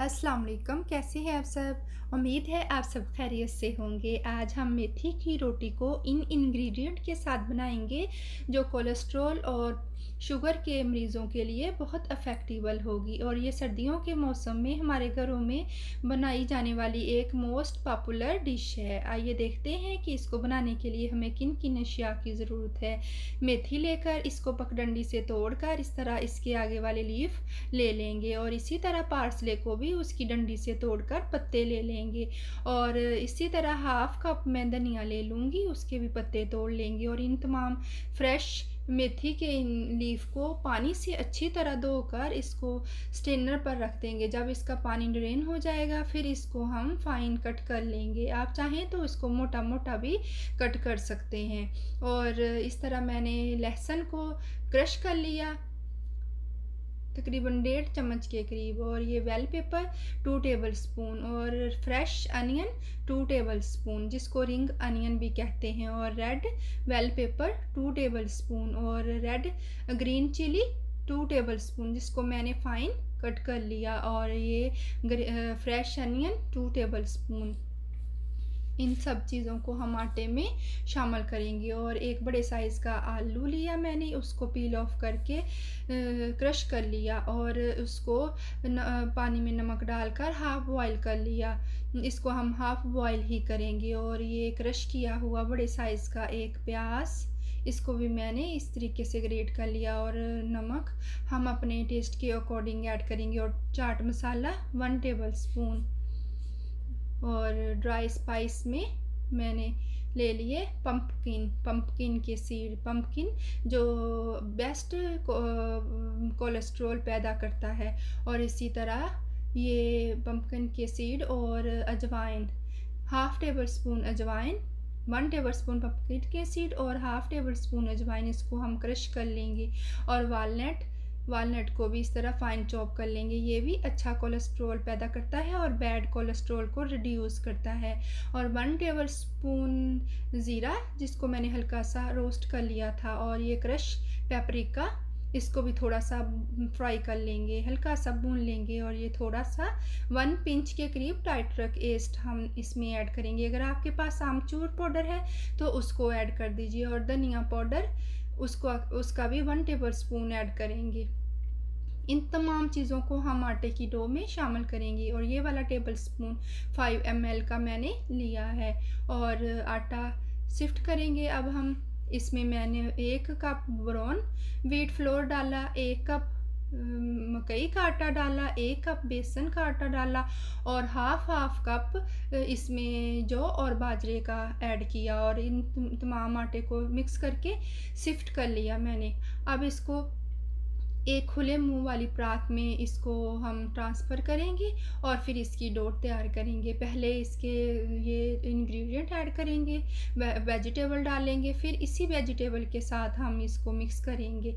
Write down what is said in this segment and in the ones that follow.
अस्सलाम वालेकुम, कैसे हैं आप सब? उम्मीद है आप सब खैरियत से होंगे। आज हम मेथी की रोटी को इन इंग्रेडिएंट के साथ बनाएँगे, जो कोलेस्ट्रॉल और शुगर के मरीज़ों के लिए बहुत अफेक्टिबल होगी। और ये सर्दियों के मौसम में हमारे घरों में बनाई जाने वाली एक मोस्ट पॉपुलर डिश है। आइए देखते हैं कि इसको बनाने के लिए हमें किन किन अशिया की ज़रूरत है। मेथी लेकर इसको पकडंडी से तोड़कर इस तरह इसके आगे वाले लीफ ले लेंगे और इसी तरह पार्सले को भी उसकी डंडी से तोड़कर पत्ते ले लेंगे। और इसी तरह हाफ़ कप मैं धनिया ले लूँगी, उसके भी पत्ते तोड़ लेंगे और इन तमाम फ्रेश मेथी के लीफ को पानी से अच्छी तरह धोकर इसको स्टेनर पर रख देंगे। जब इसका पानी ड्रेन हो जाएगा, फिर इसको हम फाइन कट कर लेंगे। आप चाहें तो इसको मोटा मोटा भी कट कर सकते हैं। और इस तरह मैंने लहसुन को क्रश कर लिया। तकरीबन डेढ़ चम्मच के करीब, और ये bell pepper two tablespoon और fresh onion two tablespoon जिसको रिंग अनियन भी कहते हैं, और red bell pepper two tablespoon और red green chilli two tablespoon जिसको मैंने फ़ाइन कट कर लिया, और ये fresh onion two tablespoon इन सब चीज़ों को हम आटे में शामिल करेंगे और एक बड़े साइज़ का आलू लिया मैंने उसको पील ऑफ़ करके क्रश कर लिया और उसको न, पानी में नमक डालकर हाफ़ बॉयल कर लिया। इसको हम हाफ़ बॉयल ही करेंगे और ये क्रश किया हुआ बड़े साइज़ का एक प्याज इसको भी मैंने इस तरीके से ग्रेट कर लिया और नमक हम अपने टेस्ट के अकॉर्डिंग ऐड करेंगे और chaat masala one tablespoon. और ड्राई स्पाइस में मैंने ले लिए पम्पकिन पम्पकिन के सीड पम्पकिन जो बेस्ट कोलेस्ट्रॉल पैदा करता है। और इसी तरह ये पम्पकिन के सीड और अजवाइन हाफ़ टेबल स्पून अजवाइन वन टेबल स्पून पम्पकिन के सीड और हाफ़ टेबल स्पून अजवाइन इसको हम क्रश कर लेंगे। और वालनट वालनट को भी इस तरह फाइन चॉप कर लेंगे। ये भी अच्छा कोलेस्ट्रॉल पैदा करता है और बैड कोलेस्ट्रॉल को रिड्यूस करता है। और वन टेबल स्पून ज़ीरा, जिसको मैंने हल्का सा रोस्ट कर लिया था, और ये क्रश पेपरिका इसको भी थोड़ा सा फ्राई कर लेंगे, हल्का सा भून लेंगे, और ये थोड़ा सा वन पिंच के करीब टाइट्रक एस्ट हम इसमें ऐड करेंगे। अगर आपके पास आमचूर पाउडर है तो उसको ऐड कर दीजिए, और धनिया पाउडर उसको उसका भी वन टेबल स्पून ऐड करेंगे। इन तमाम चीज़ों को हम आटे की डो में शामिल करेंगे और ये वाला टेबल स्पून फाइव एमएल का मैंने लिया है और आटा सिफ्ट करेंगे। अब हम इसमें मैंने एक कप ब्राउन वीट फ्लोर डाला, एक कप मकई का आटा डाला, एक कप बेसन का आटा डाला और हाफ़ हाफ़ कप इसमें जौ और बाजरे का ऐड किया और इन तमाम आटे को मिक्स करके सिफ्ट कर लिया मैंने। अब इसको एक खुले मुँह वाली प्रात में इसको हम ट्रांसफ़र करेंगे और फिर इसकी डोट तैयार करेंगे। पहले इसके ये इंग्रेडिएंट ऐड करेंगे वेजिटेबल डालेंगे, फिर इसी वेजिटेबल के साथ हम इसको मिक्स करेंगे।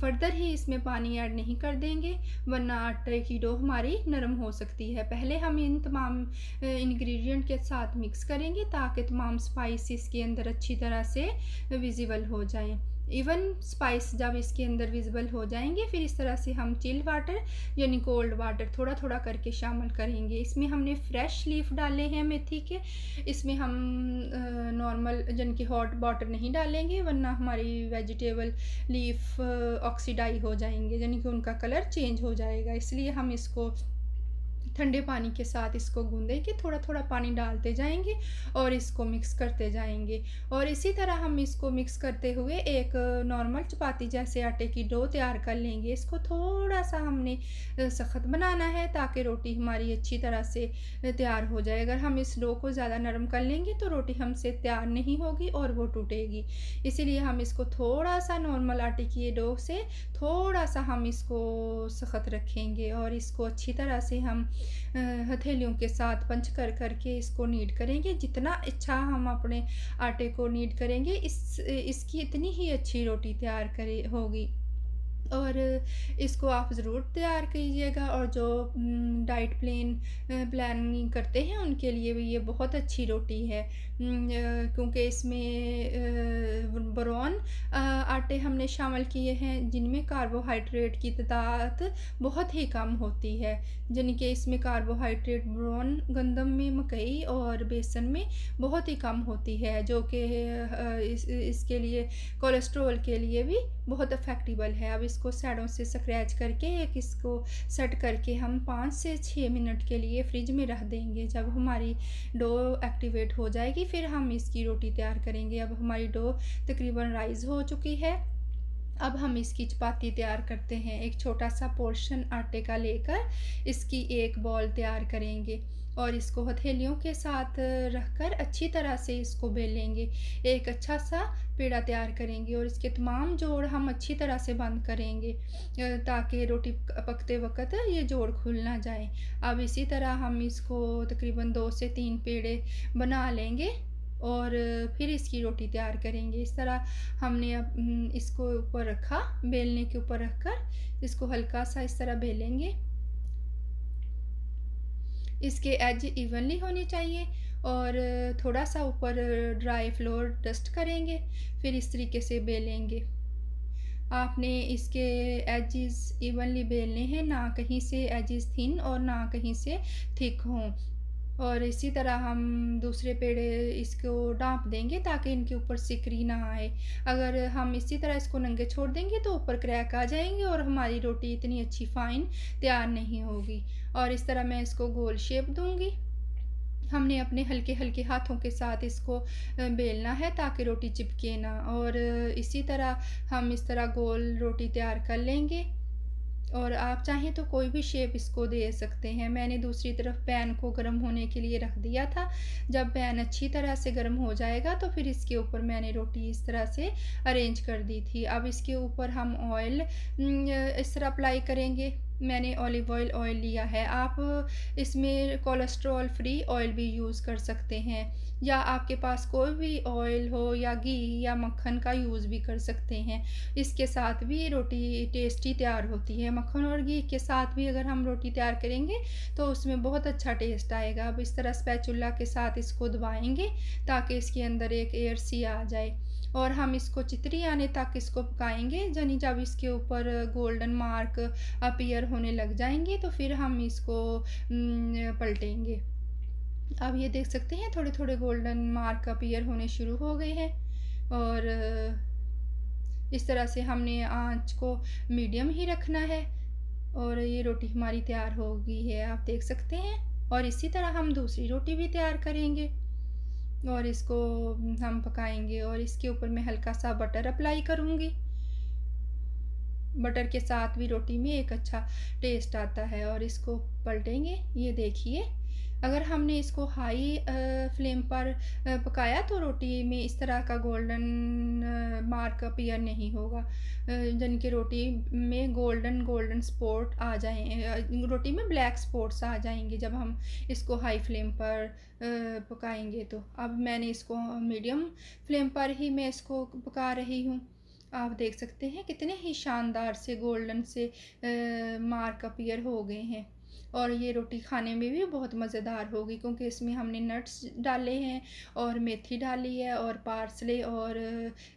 फर्दर ही इसमें पानी ऐड नहीं कर देंगे, वरना आटे की डो हमारी नरम हो सकती है। पहले हम इन तमाम इंग्रेडिएंट के साथ मिक्स करेंगे ताकि तमाम स्पाइस इसके अंदर अच्छी तरह से विजिबल हो जाएँ। इवन स्पाइस जब इसके अंदर विजिबल हो जाएँगे, फिर इस तरह से हम चिल वाटर यानी कोल्ड वाटर थोड़ा थोड़ा करके शामिल करेंगे। इसमें हमने फ्रेश लीफ डाले हैं मेथी के। इसमें हम नॉर्मल जन की हॉट वाटर नहीं डालेंगे, वरना हमारी वेजिटेबल लीफ ऑक्सीडाई हो जाएँगे, यानी कि उनका कलर चेंज हो जाएगा। इसलिए हम इसको ठंडे पानी के साथ इसको गूंदेंगे थोड़ा थोड़ा पानी डालते जाएँगे और इसको मिक्स करते जाएँगे। और इसी तरह हम इसको मिक्स करते हुए एक नॉर्मल चपाती जैसे आटे की डो तैयार कर लेंगे। इसको थोड़ा सा हमने सख्त बनाना है ताकि रोटी हमारी अच्छी तरह से तैयार हो जाए। अगर हम इस डो को ज़्यादा नरम कर लेंगे तो रोटी हमसे तैयार नहीं होगी और वो टूटेगी। इसीलिए हम इसको थोड़ा सा नॉर्मल आटे की डो से थोड़ा सा हम इसको सख्त रखेंगे और इसको अच्छी तरह से हम हथेलियों के साथ पंच कर करके इसको नीड करेंगे। जितना अच्छा हम अपने आटे को नीड करेंगे, इस, इसकी इतनी ही अच्छी रोटी तैयार करे, होगी। और इसको आप ज़रूर तैयार कीजिएगा और जो डाइट प्लान प्लानिंग करते हैं उनके लिए भी ये बहुत अच्छी रोटी है। क्योंकि इसमें ब्राउन आटे हमने शामिल किए हैं जिनमें कार्बोहाइड्रेट की तादाद बहुत ही कम होती है। जिन कि इसमें कार्बोहाइड्रेट ब्राउन गंदम में मकई और बेसन में बहुत ही कम होती है जो कि इस, इसके लिए कोलेस्ट्रॉल के लिए भी बहुत अफेक्टिबल है। अब इसको साइडों से स्क्रैच करके एक इसको सेट करके हम पाँच से छः मिनट के लिए फ्रिज में रख देंगे। जब हमारी डो एक्टिवेट हो जाएगी, फिर हम इसकी रोटी तैयार करेंगे। अब हमारी डो तकरीबन राइज़ हो चुकी है। अब हम इसकी चपाती तैयार करते हैं। एक छोटा सा पोर्शन आटे का लेकर इसकी एक बॉल तैयार करेंगे और इसको हथेलियों के साथ रखकर अच्छी तरह से इसको बेलेंगे। एक अच्छा सा पेड़ा तैयार करेंगे और इसके तमाम जोड़ हम अच्छी तरह से बंद करेंगे ताकि रोटी पकते वक्त ये जोड़ खुल ना जाए। अब इसी तरह हम इसको तकरीबन दो से तीन पेड़े बना लेंगे। और फिर इसकी रोटी तैयार करेंगे। इस तरह हमने अब इसको ऊपर रखा, बेलने के ऊपर रखकर इसको हल्का सा इस तरह बेलेंगे। इसके एज इवनली होने चाहिए और थोड़ा सा ऊपर ड्राई फ्लोर डस्ट करेंगे, फिर इस तरीके से बेलेंगे। आपने इसके एजिस इवनली बेलने हैं, ना कहीं से एजिस थिन और ना कहीं से थिक हों। और इसी तरह हम दूसरे पेड़ इसको डांप देंगे ताकि इनके ऊपर सिकरी ना आए। अगर हम इसी तरह इसको नंगे छोड़ देंगे तो ऊपर क्रैक आ जाएँगे और हमारी रोटी इतनी अच्छी फ़ाइन तैयार नहीं होगी। और इस तरह मैं इसको गोल शेप दूँगी। हमने अपने हल्के हल्के हाथों के साथ इसको बेलना है ताकि रोटी चिपके ना। और इसी तरह हम इस तरह गोल रोटी तैयार कर लेंगे। और आप चाहें तो कोई भी शेप इसको दे सकते हैं। मैंने दूसरी तरफ़ पैन को गर्म होने के लिए रख दिया था। जब पैन अच्छी तरह से गर्म हो जाएगा तो फिर इसके ऊपर मैंने रोटी इस तरह से अरेंज कर दी थी। अब इसके ऊपर हम ऑयल इस तरह अप्लाई करेंगे। मैंने ऑलिव ऑयल ऑयल लिया है। आप इसमें कोलेस्ट्रॉल फ्री ऑयल भी यूज़ कर सकते हैं या आपके पास कोई भी ऑयल हो या घी या मक्खन का यूज़ भी कर सकते हैं। इसके साथ भी रोटी टेस्टी तैयार होती है। मक्खन और घी के साथ भी अगर हम रोटी तैयार करेंगे तो उसमें बहुत अच्छा टेस्ट आएगा। अब इस तरह स्पैचुल्ला के साथ इसको दबाएँगे ताकि इसके अंदर एक एयर सी आ जाए। और हम इसको चितरी आने तक इसको पकाएँगे। यानी जब इसके ऊपर गोल्डन मार्क अपीयर होने लग जाएँगे तो फिर हम इसको पलटेंगे। अब ये देख सकते हैं थोड़े थोड़े गोल्डन मार्क अपीयर होने शुरू हो गए हैं। और, इस तरह से हमने आँच को मीडियम ही रखना है। और ये रोटी हमारी तैयार हो गई है, आप देख सकते हैं। और इसी तरह हम दूसरी रोटी भी तैयार करेंगे। और इसको हम पकाएँगे और इसके ऊपर मैं हल्का सा बटर अप्लाई करूँगी। बटर के साथ भी रोटी में एक अच्छा टेस्ट आता है और इसको पलटेंगे। ये देखिए अगर हमने इसको हाई फ्लेम पर पकाया तो रोटी में इस तरह का गोल्डन मार्क अपीयर नहीं होगा। जन की रोटी में गोल्डन गोल्डन स्पॉट आ जाए रोटी में ब्लैक स्पॉट्स आ जाएँगे जब हम इसको हाई फ्लेम पर पकाएँगे तो। अब मैंने इसको मीडियम फ्लेम पर ही मैं इसको पका रही हूँ। आप देख सकते हैं कितने ही शानदार से गोल्डन से मार्क अपीयर हो गए हैं। और ये रोटी खाने में भी बहुत मज़ेदार होगी क्योंकि इसमें हमने नट्स डाले हैं और मेथी डाली है और पार्सले और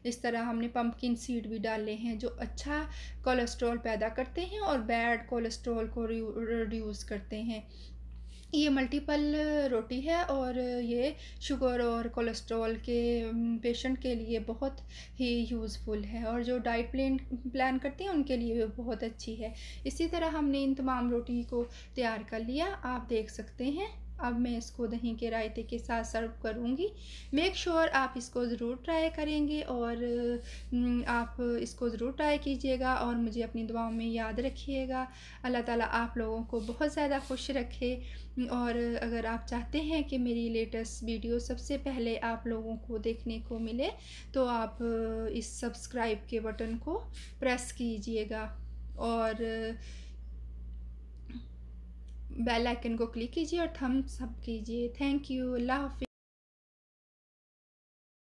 इस तरह हमने पम्पकिन सीड भी डाले हैं जो अच्छा कोलेस्ट्रॉल पैदा करते हैं और बैड कोलेस्ट्रॉल को रिड्यूस करते हैं। ये मल्टीपल रोटी है और ये शुगर और कोलेस्ट्रॉल के पेशेंट के लिए बहुत ही यूज़फुल है और जो डाइट प्लान प्लान करते हैं उनके लिए भी बहुत अच्छी है। इसी तरह हमने इन तमाम रोटी को तैयार कर लिया। आप देख सकते हैं। अब मैं इसको दही के रायते के साथ सर्व करूँगी। मेक श्योर आप इसको ज़रूर ट्राई करेंगे और आप इसको ज़रूर ट्राई कीजिएगा और मुझे अपनी दुआओं में याद रखिएगा। अल्लाह ताला आप लोगों को बहुत ज़्यादा खुश रखे। और अगर आप चाहते हैं कि मेरी लेटेस्ट वीडियो सबसे पहले आप लोगों को देखने को मिले तो आप इस सब्सक्राइब के बटन को प्रेस कीजिएगा। और बेल आइकन को क्लिक कीजिए और थम्स अप कीजिए। थैंक यू अल्लाह हाफि